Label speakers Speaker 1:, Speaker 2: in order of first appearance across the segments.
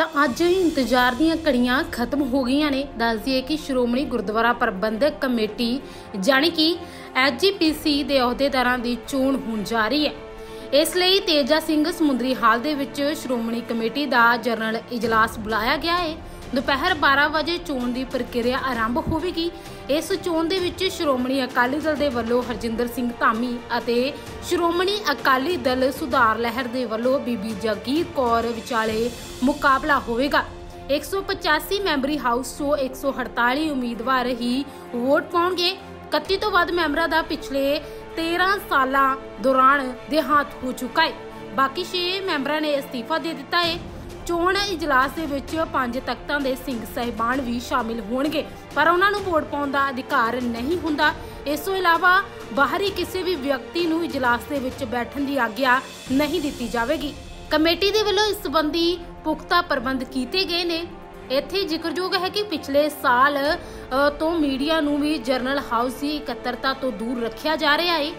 Speaker 1: ਤਾਂ ਅੱਜ ਇੰਤਜ਼ਾਰ ਦੀਆਂ ਘੜੀਆਂ ਖਤਮ ਹੋ ਗਈਆਂ ਨੇ। ਦੱਸ ਦਈਏ ਕਿ ਸ਼੍ਰੋਮਣੀ ਗੁਰਦੁਆਰਾ ਪ੍ਰਬੰਧਕ ਕਮੇਟੀ ਜਾਣੀ ਕਿ ਐਸਜੀਪੀਸੀ ਦੇ ਅਹੁਦੇਦਾਰਾਂ ਦੀ ਚੋਣ ਹੋਣ ਜਾ ਰਹੀ ਹੈ। ਇਸ ਲਈ ਤੇਜਾ ਸਿੰਘ ਸਮੁੰਦਰੀ ਹਾਲ ਦੇ ਵਿੱਚ ਸ਼੍ਰੋਮਣੀ ਕਮੇਟੀ ਦਾ ਜਨਰਲ ਇਜਲਾਸ ਬੁਲਾਇਆ ਗਿਆ ਹੈ। ਦੁਪਹਿਰ 12 ਵਜੇ ਚੋਣ ਦੀ ਪ੍ਰਕਿਰਿਆ ਆਰੰਭ ਹੋਵੇਗੀ। ਇਸ ਚੋਣ ਦੇ ਵਿੱਚ ਸ਼੍ਰੋਮਣੀ ਅਕਾਲੀ ਦਲ ਦੇ ਵੱਲੋਂ ਹਰਜਿੰਦਰ ਸਿੰਘ ਧਾਮੀ ਅਤੇ ਸ਼੍ਰੋਮਣੀ ਅਕਾਲੀ ਦਲ ਸੁਧਾਰ ਲਹਿਰ ਦੇ ਵੱਲੋਂ ਬੀਬੀ ਜਗੀਰ ਕੌਰ ਵਿਚਾਲੇ ਮੁਕਾਬਲਾ ਹੋਵੇਗਾ। 185 ਮੈਂਬਰੀ ਹਾਊਸ ਤੋਂ 148 ਉਮੀਦਵਾਰ ਹੀ ਵੋਟ ਪਾਉਣਗੇ। 31 ਤੋਂ ਵੱਧ ਮੈਂਬਰਾਂ ਦਾ ਪਿਛਲੇ 13 ਸਾਲਾਂ ਦੌਰਾਨ ਦੇਹਾਂਤ ਹੋ ਚੁੱਕਾ ਹੈ। ਬਾਕੀ 6 ਮੈਂਬਰਾਂ ਨੇ ਅਸਤੀਫਾ ਦੇ ਦਿੱਤਾ ਹੈ। ਚੋਣ ਇਜਲਾਸ ਦੇ ਵਿੱਚ ਪੰਜ ਤਖਤਾਂ ਦੇ ਸਿੰਘ ਸਹਿਬਾਨ ਵੀ ਸ਼ਾਮਿਲ ਹੋਣਗੇ, ਪਰ ਉਹਨਾਂ ਨੂੰ ਵੋਟ ਪਾਉਣ ਦਾ ਅਧਿਕਾਰ ਨਹੀਂ ਹੁੰਦਾ। ਇਸ ਤੋਂ ਇਲਾਵਾ ਬਾਹਰੀ ਕਿਸੇ ਵੀ ਵਿਅਕਤੀ ਨੂੰ ਇਜਲਾਸ ਦੇ ਵਿੱਚ ਬੈਠਣ ਦੀ ਆਗਿਆ ਨਹੀਂ ਦਿੱਤੀ ਜਾਵੇਗੀ। ਕਮੇਟੀ ਦੇ ਵੱਲੋਂ ਇਸ ਸੰਬੰਧੀ ਪੁਖਤਾ ਪ੍ਰਬੰਧ ਕੀਤੇ ਗਏ ਨੇ। ਇੱਥੇ ਜ਼ਿਕਰਯੋਗ ਹੈ ਕਿ ਪਿਛਲੇ ਸਾਲ ਤੋਂ ਮੀਡੀਆ ਨੂੰ ਵੀ ਜਰਨਲ ਹਾਊਸ ਦੀ ਇਕੱਤਰਤਾ ਤੋਂ ਦੂਰ ਰੱਖਿਆ ਜਾ ਰਿਹਾ ਹੈ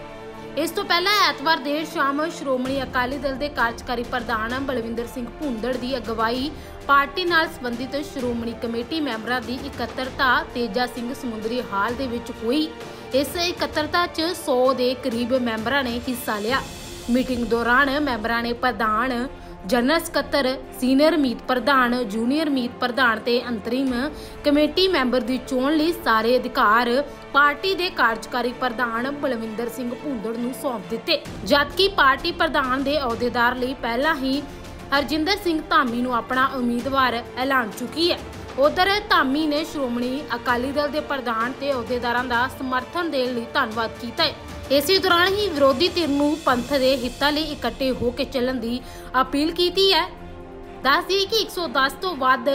Speaker 1: ਇਸ ਤੋਂ ਪਹਿਲਾਂ ਐਤਵਾਰ ਦੇਰ ਸ਼ਾਮ ਸ਼੍ਰੋਮਣੀ ਅਕਾਲੀ ਦਲ ਦੇ ਕਾਰਜਕਾਰੀ ਪ੍ਰਧਾਨ ਬਲਵਿੰਦਰ ਸਿੰਘ ਭੁੰਦੜ ਦੀ ਅਗਵਾਈ, ਪਾਰਟੀ ਨਾਲ ਸੰਬੰਧਿਤ ਸ਼੍ਰੋਮਣੀ ਕਮੇਟੀ ਮੈਂਬਰਾਂ ਦੀ ਇਕੱਤਰਤਾ, ਤੇਜਾ ਸਿੰਘ ਸਮੁੰਦਰੀ ਹਾਲ ਦੇ ਵਿੱਚ ਹੋਈ। ਇਸ ਇਕੱਤਰਤਾ 'ਚ 100 ਦੇ ਕਰੀਬ ਮੈਂਬਰਾਂ ਨੇ ਹਿੱਸਾ ਲਿਆ। ਮੀਟਿੰਗ ਦੌਰਾਨ ਮੈਂਬਰਾਂ ਨੇ ਪ੍ਰਧਾਨ ਜਨਰਲ ਸਕੱਤਰ, ਸੀਨੀਅਰ ਮੀਤ ਪ੍ਰਧਾਨ, ਜੂਨੀਅਰ ਮੀਤ ਪ੍ਰਧਾਨ ਤੇ ਅੰਤਰਿਮ ਕਮੇਟੀ ਮੈਂਬਰ ਦੀ ਚੋਣ ਲਈ ਸਾਰੇ ਅਧਿਕਾਰ ਪਾਰਟੀ ਦੇ ਕਾਰਜਕਾਰੀ ਪ੍ਰਧਾਨ ਬਲਵਿੰਦਰ ਸਿੰਘ ਭੁੰਦੜ ਨੂੰ ਸੌਂਪ ਦਿੱਤੇ। ਜਦਕਿ ਪਾਰਟੀ ਪ੍ਰਧਾਨ ਦੇ ਅਹੁਦੇਦਾਰ ਲਈ ਪਹਿਲਾਂ ਹੀ ਹਰਜਿੰਦਰ ਸਿੰਘ ਧਾਮੀ ਨੂੰ ਆਪਣਾ ਉਮੀਦਵਾਰ ਐਲਾਨ ਚੁੱਕੀ ਹੈ। ਉਧਰ ਧਾਮੀ ਨੇ ਸ਼੍ਰੋਮਣੀ ਅਕਾਲੀ ਦਲ ਦੇ ਪ੍ਰਧਾਨ ਤੇ ਅਹੁਦੇਦਾਰਾਂ ਦਾ ਸਮਰਥਨ ਦੇਣ ਲਈ ਧੰਨਵਾਦ ਕੀਤਾ ਹੈ। ਇਸੇ ਦੌਰਾਨ ਹੀ ਵਿਰੋਧੀ ਧਿਰ ਨੂੰ ਪੰਥ ਦੇ ਹਿੱਤਾਂ ਲਈ ਇਕੱਠੇ ਹੋ ਕੇ ਚੱਲਣ ਦੀ ਅਪੀਲ ਕੀਤੀ ਹੈ। ਦੱਸ ਦਈਏ ਕਿ 110 ਤੋਂ ਵੱਧ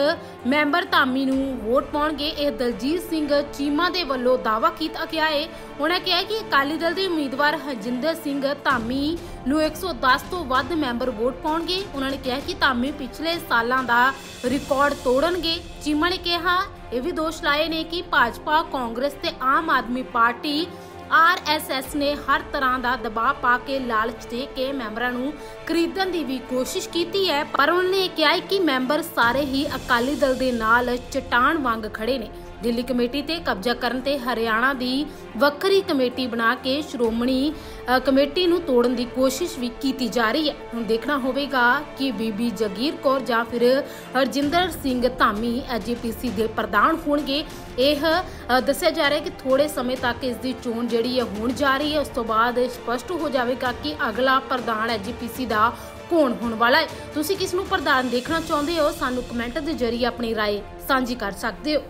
Speaker 1: ਮੈਂਬਰ ਧਾਮੀ ਨੂੰ ਵੋਟ ਪਾਉਣਗੇ। ਇਹ ਦਲਜੀਤ ਸਿੰਘ ਚੀਮਾ ਦੇ ਵੱਲੋਂ ਦਾਅਵਾ ਕੀਤਾ ਗਿਆ ਹੈ। ਉਹਨਾਂ ਕਿਹਾ ਕਿ ਅਕਾਲੀ ਦਲ ਦੇ ਉਮੀਦਵਾਰ ਹਰਜਿੰਦਰ ਸਿੰਘ ਧਾਮੀ ਨੂੰ 110 ਤੋਂ ਵੱਧ ਮੈਂਬਰ ਵੋਟ ਪਾਉਣਗੇ। ਉਹਨਾਂ ਨੇ ਕਿਹਾ ਕਿ ਧਾਮੀ ਪਿਛਲੇ ਸਾਲਾਂ ਦਾ ਰਿਕਾਰਡ ਤੋੜਨਗੇ। ਚੀਮਾ ਨੇ ਕਿਹਾ, ਇਹ ਵੀ ਦੋਸ਼ ਲਾਏ ਨੇ ਕਿ ਭਾਜਪਾ, ਕਾਂਗਰਸ ਤੇ ਆਮ ਆਦਮੀ ਪਾਰਟੀ ਆਰਐਸਐਸ ਨੇ ਹਰ ਤਰ੍ਹਾਂ ਦਾ ਦਬਾਅ ਪਾ ਕੇ ਲਾਲਚ ਦੇ ਕੇ ਮੈਂਬਰਾਂ ਨੂੰ ਖਰੀਦਣ ਦੀ ਵੀ ਕੋਸ਼ਿਸ਼ ਕੀਤੀ ਹੈ, ਪਰ ਉਹਨਾਂ ਨੇ ਕਿਹਾ ਕਿ ਮੈਂਬਰ ਸਾਰੇ ਹੀ ਅਕਾਲੀ ਦਲ ਦੇ ਨਾਲ ਚਟਾਨ ਵਾਂਗ ਖੜੇ ਨੇ। ਦਿੱਲੀ ਕਮੇਟੀ ਤੇ ਕਬਜ਼ਾ ਕਰਨ ਤੇ ਹਰਿਆਣਾ ਦੀ ਵੱਖਰੀ ਕਮੇਟੀ ਬਣਾ ਕੇ ਸ਼੍ਰੋਮਣੀ ਅ, ਕਮੇਟੀ ਨੂੰ ਤੋੜਨ ਦੀ ਕੋਸ਼ਿਸ਼ ਵੀ ਕੀਤੀ ਜਾ ਰਹੀ ਹੈ ਹੁਣ ਦੇਖਣਾ ਹੋਵੇਗਾ ਕਿ ਬੀਬੀ ਜਗੀਰ ਕੌਰ ਜਾਂ ਫਿਰ ਹਰਜਿੰਦਰ ਸਿੰਘ ਧਾਮੀ ਐਜੀਪੀਸੀ ਦੇ ਪ੍ਰਧਾਨ ਹੋਣਗੇ ਇਹ ਅ, ਦੱਸਿਆ ਜਾ ਰਿਹਾ ਹੈ ਕਿ ਥੋੜੇ ਸਮੇਂ ਤੱਕ ਇਸ ਦੀ ਚੋਣ ਜਿਹੜੀ ਹੈ ਹੋਣ ਜਾ ਰਹੀ ਹੈ ਉਸ ਤੋਂ ਬਾਅਦ ਸਪਸ਼ਟ ਹੋ ਜਾਵੇਗਾ ਕਿ ਅਗਲਾ ਪ੍ਰਧਾਨ ਐਜੀਪੀਸੀ ਦਾ ਕੌਣ ਹੋਣ ਵਾਲਾ ਹੈ ਤੁਸੀਂ ਕਿਸ ਨੂੰ ਪ੍ਰਧਾਨ ਦੇਖਣਾ ਚਾਹੁੰਦੇ ਹੋ ਸਾਨੂੰ ਕਮੈਂਟ ਦੇ ਜ਼ਰੀਏ ਆਪਣੀ رائے ਸਾਂਝੀ ਕਰ ਸਕਦੇ ਹੋ